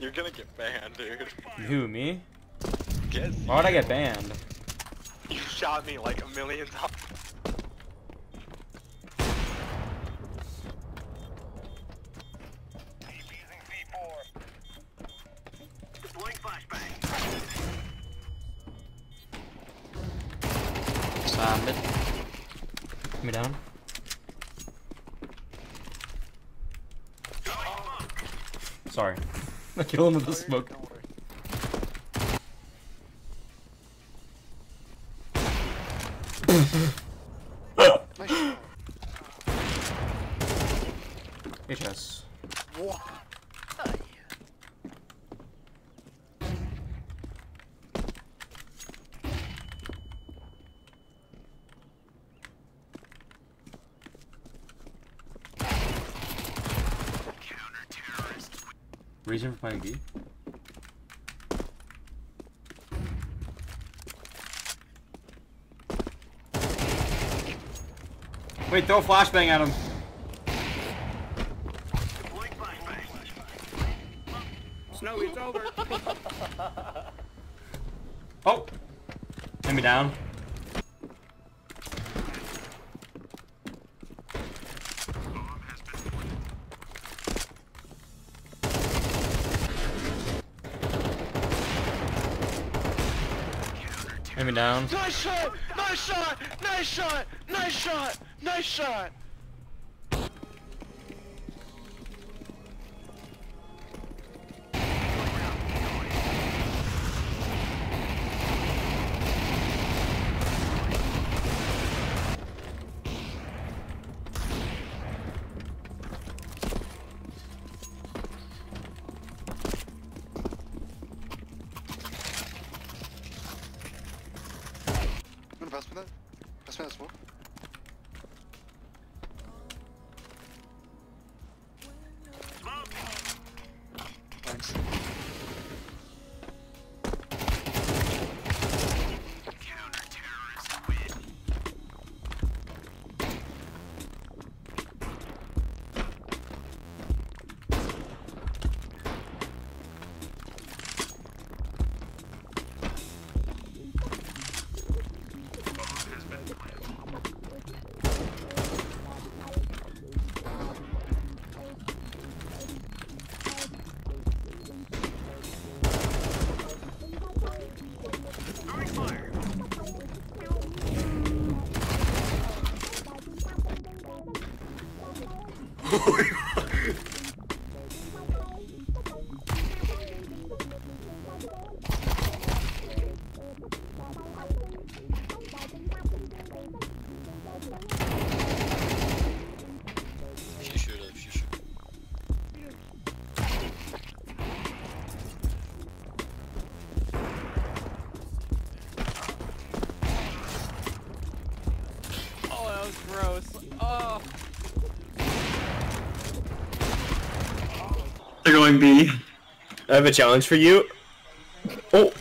you're gonna get banned, dude. Who, me? Guess Why would I get banned? you shot me like a million times. Slam it. Put me down. Sorry. I kill him with the smoke. HS. Reason for playing B? Wait, throw a flashbang at him. Snow, it's over. Oh! Hit me down. Hit me down. Nice shot! Nice shot! Nice shot! Nice shot! Nice shot! Pass me that? Pass me that smoke. Oh, They're going B. I have a challenge for you. Oh.